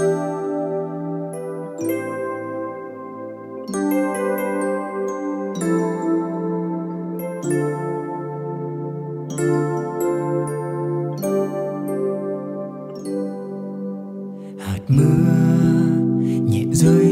hạt mưa nhẹ rơi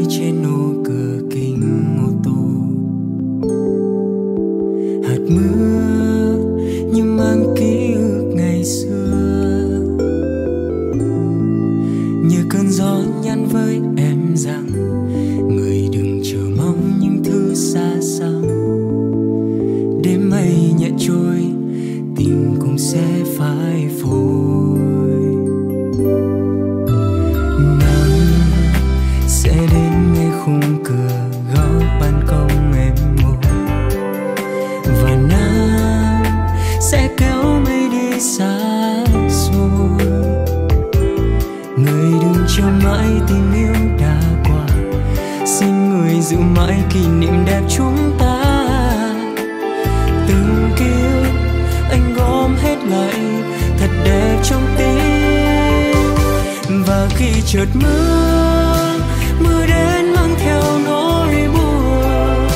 chúng ta. Từng kia anh gom hết lại, thật đẹp trong tim. Và khi chợt mưa mưa đến mang theo nỗi buồn,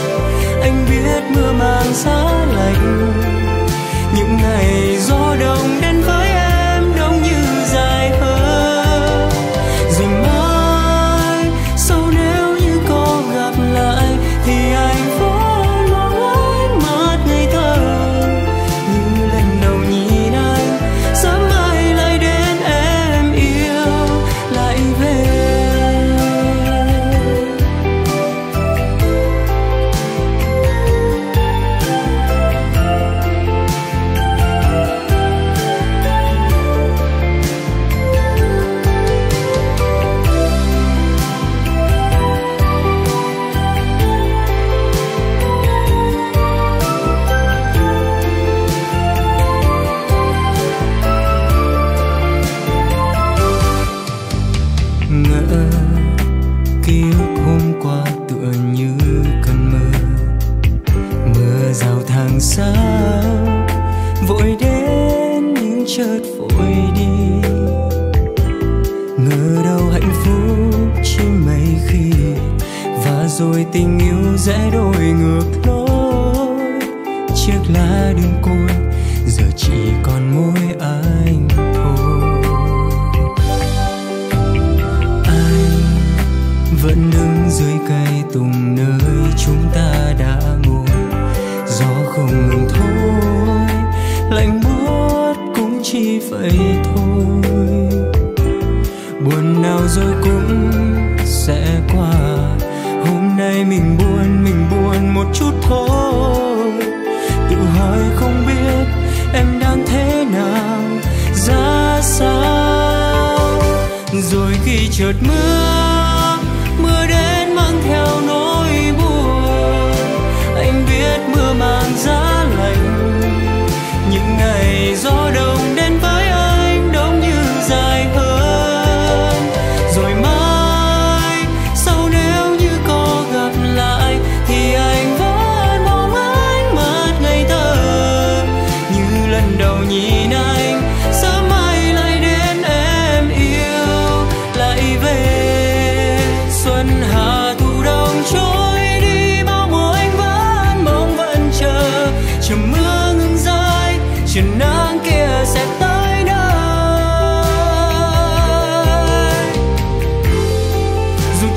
anh biết mưa mang giá lạnh. rào thang xa vội đến những chợt vội đi. Ngờ đâu hạnh phúc chỉ mấy khi, và rồi tình yêu dễ đổi ngược lối. Chiếc lá đường côi, giờ chỉ còn môi rồi cũng sẽ qua. Hôm nay mình buồn mình buồn một chút thôi. Tự hỏi không biết em đang thế nào, ra sao. Rồi khi chợt mưa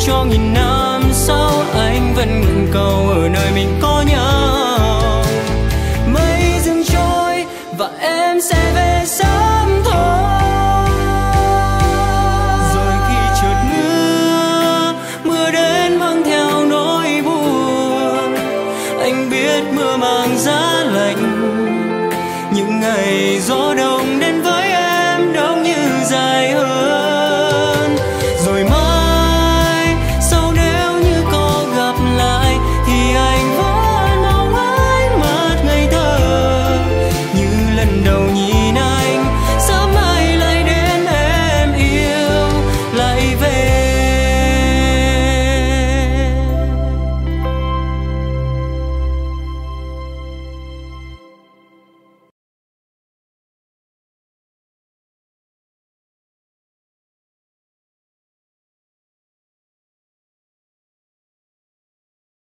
cho nghìn năm sau anh vẫn nguyện cầu ở nơi mình có nhau. Mây dừng trôi và em sẽ về sớm thôi. Rồi khi chợt mưa mưa đến mang theo nỗi buồn. Anh biết mưa mang giá lạnh, những ngày gió đông